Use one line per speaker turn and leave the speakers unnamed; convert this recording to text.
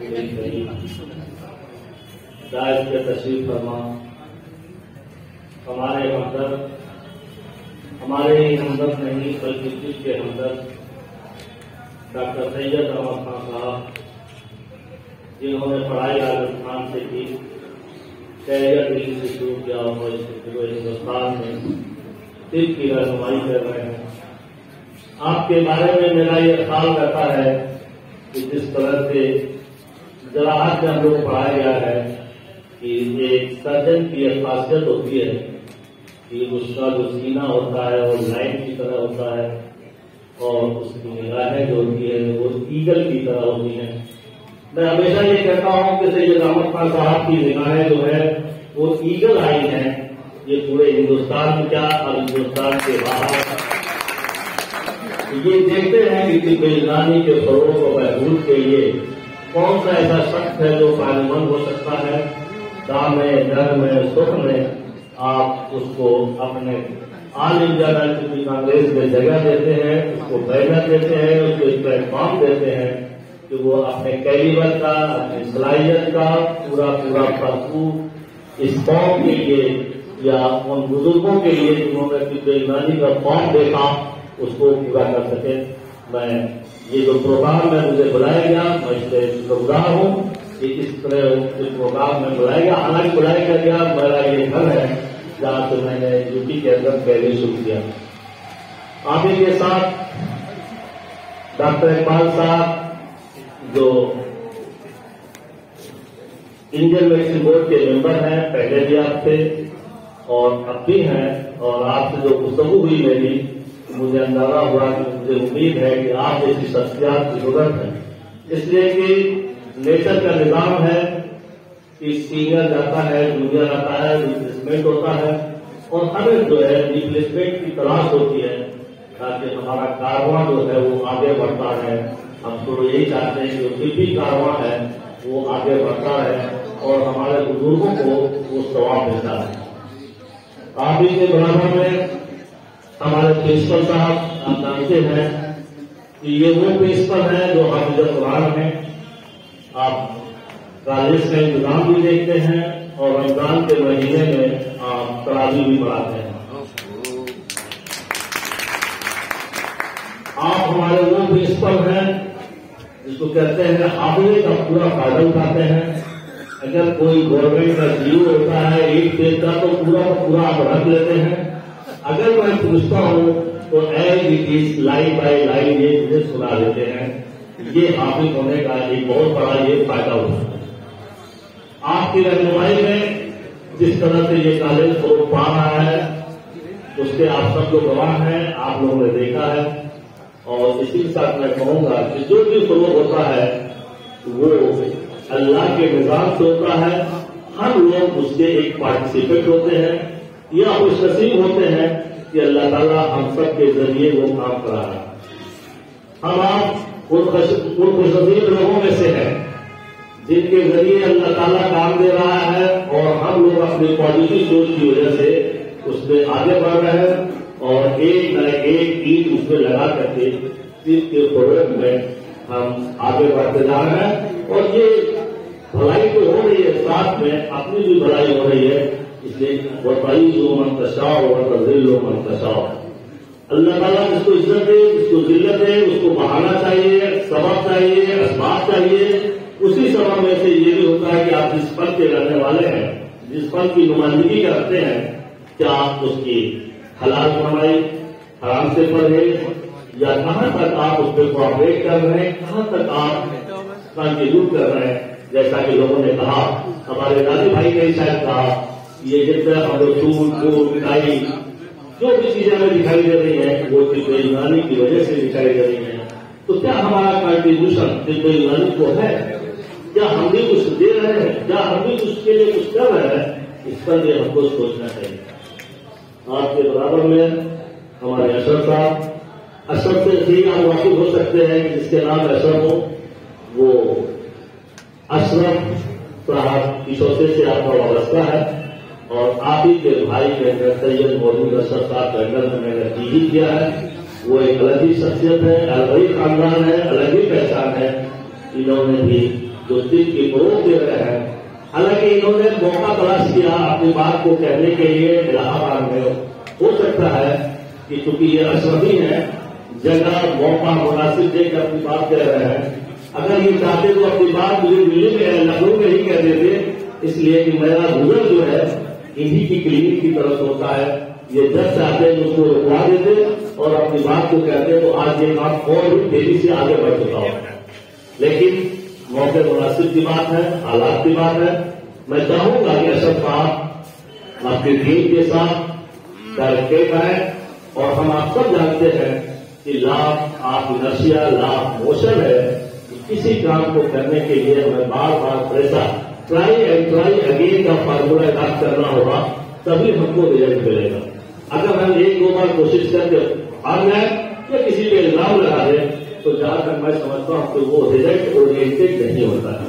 दायज के तशरीफ़ फरमा हमारे हमदर हमारे ही हमदर्द नहीं, बल्कि देश के हमदर्द? डॉक्टर सैयद अहमद खान साहब, जिन्होंने पढ़ाई राजस्थान से की, कैरियर दिल्ली से शुरू किया और पूरे हिंदुस्तान में सिर्फ़ की रहनुमाई कर रहे हैं। आपके बारे में मेरा ये ख्याल रहता है कि जिस तरह से जराहत में हम लोग पढ़ाया गया है कि एक सर्जन की एक खासियत होती है कि उसका जो सीना होता है, वो लाइन की तरह होता है और उसकी निगाहें जो होती है, वो ईगल की तरह होती है। मैं हमेशा ये कहता हूँ कि सैयद अहमद खान साहब की निगाहें जो है, वो ईगल आई है। ये पूरे हिंदुस्तान में क्या और हिंदुस्तान के बाहर? ये देखते हैं कि बेईमानी के फरोग और महबूब के लिए कौन सा ऐसा शख्स है जो फ़ायदेमंद हो सकता है? दाम में डर में, सुख में आप उसको अपने ऑल इंडिया नेशनल कांग्रेस में जगह देते हैं, उसको बैनर देते हैं, उसको एक प्लेटफॉर्म देते हैं कि वो अपने कैरियर का, अपनी सलाहियत का पूरा पूरा भरपूर इस कौम के लिए या उन बुज़ुर्गों के लिए जिन्होंने बेईमानी का फॉर्म देखा, उसको पूरा कर सके। मैं ये जो प्रोग्राम में मुझे बुलाया गया, मैं इससे शुक्रगुजार हूँ। कि इस तरह इस प्रोग्राम में बुलाया गया, हालाँकि बुलाया गया मेरा ये घर है, जहाँ से मैंने ड्यूटी के अंदर पहले शुरू किया। आप ही के साथ, डॉक्टर इकबाल साहब, जो इंडियन मेडिसिन बोर्ड के मेंबर हैं, पहले भी आप थे, और अब भी हैं, और आपसे जो गुफ्तगु हुई मेरी मुझे अंदाज़ा हुआ कि मुझे उम्मीद है कि आप जैसी शख्सियात की ज़रूरत है। इसलिए कि नेचर का निज़ाम है कि सीनियर जाता है, जूनियर आता है रिप्लेसमेंट होता है और हमें जो है रिप्लेसमेंट की तलाश होती है। ताकि हमारा कारवां जो है वो आगे बढ़ता है। हम तो यही चाहते हैं कि जो भी कारवां है वो आगे बढ़ता है और हमारे बुज़ुर्गों को वो सवाब मिलता है आप ही के बराबर में हमारे प्रिंसिपल साहब, आप जानते हैं कि ये वो प्रिंसिपल है जो हाफिज कुरान है। आप कॉलेज का इंतज़ाम भी देखते हैं और रमज़ान के महीने में आप तरावी भी बढ़ाते हैं। आप हमारे वो प्रिंसिपल हैं जिसको कहते हैं हाफिज का पूरा फ़ायदा उठाते हैं। अगर कोई गवर्नमेंट का जीव होता है, एक देता तो पूरा पूरा आप रख लेते हैं। अगर मैं पूछता हूँ तो as it is line by line ये मुझे सुना देते हैं। ये हाफिज होने का एक बहुत बड़ा ये फ़ायदा होता है। आपकी रहनुमाई में जिस तरह से ये कॉलेज को पा रहा है, उसके आप सब लोग गवाह हैं, आप लोगों ने देखा है। और इसी के साथ मैं कहूँगा कि जो भी फरोग होता है, वो अल्लाह के निज़ाम से होता है। हम लोग उसके एक पार्टिसिपेट होते हैं। या खुश नसीब होते हैं कि अल्लाह ताला हम सब के ज़रिए वो काम करा रहा है। हम आप उन खुशनसीब लोगों में से हैं, जिनके ज़रिए अल्लाह ताला काम दे रहा है और हम लोग अपनी पॉजिटिव सोच की वजह से उसमें आगे बढ़ रहे हैं और एक न एक ईद उसमें लगा करके सिर्फ़ के प्रोग्राम में हम आगे बढ़ते जा रहे हैं। और ये भलाई तो हो रही है, साथ में अपनी भी भलाई हो रही है। इसलिए वफाई जो मंतशाओ और तजिल मंतशाओ अल्लाह ताला जिसको इज़्ज़त दे, जिसको जिल्लत है उसको बढ़ाना चाहिए सबक चाहिए, असबाब चाहिए, उसी सबक में से ये भी होता है कि आप जिस पद के रहने वाले हैं, जिस पद की नुमाइंदगी करते हैं, क्या आप उसकी हलाल कमाई हराम से परहेज या कहाँ तक आप उस पर कॉपरेट कर रहे हैं, कहाँ तक आप कर रहे हैं? जैसा कि लोगों ने कहा, हमारे दादी भाई ने शायद कहा ये जितना हम लोग दूध दूध मिठाई जो भी चीज़ें हमें दिखाई दे रही है, वो सिर्फ़ बेईमानी की वजह से दिखाई दे रही है। तो क्या हमारा कंट्रीब्यूशन सिर्फ़ बेईमानी को है? क्या हम भी कुछ दे रहे हैं? क्या हम भी उसके लिए कुछ कर रहे हैं? इस पर भी हमको सोचना चाहिए। आपके बराबर में हमारे अशरफ साहब। अशरफ से भी आप वाकिफ हो सकते हैं जिसके नाम अशरफ हो, वो अशरफ साहब की से आपका वाबस्ता है। और आप ही के भाई के सैयद मौजूद अशरफ साहब का अंदर में मैंने पीजी किया है। वो एक अलग ही शख्सियत है, अलग ही खानदान है, अलग ही पहचान है। इन्होंने भी जो दिल की फरोग दे रहे हैं। हालाँकि इन्होंने मौका तलाश किया अपनी बात को कहने के लिए, इलाहाबाद में। हो सकता है कि चूँकि ये अशरफी है, जगह मौका मुनासिब देकर अपनी बात कह रहे हैं। अगर ये चाहते तो अपनी बात मुझे दिल्ली में लखनऊ में ही कह देते। इसलिए कि मेरा गूगल जो है इन्हीं की क्लिनिक की तरफ़ होता है। ये जब चाहते हैं उसको रुकवा देते और अपनी बात को कहते हैं तो आज ये काम और भी तेज़ी से आगे बढ़ चुका होता लेकिन मौके मुनासिब की बात है, हालात की बात है। मैं चाहूँगा कि अशरफ साहब आपकी टीम के साथ डायरेक्टेड आए और हम आप सब जानते हैं कि लाभ आप इनर्शिया लाभ मोशन है। किसी काम को करने के लिए हमें बार बार pressure try and try again का फार्मूला याद करना होगा, तभी हमको रिज़ल्ट मिलेगा। अगर हम एक दो बार कोशिश करके हार जाए या किसी पे इल्ज़ाम लगा दें तो जहाँ तक मैं समझता हूँ कि वो रिज़ल्ट ओरिएंटेड नहीं होता है।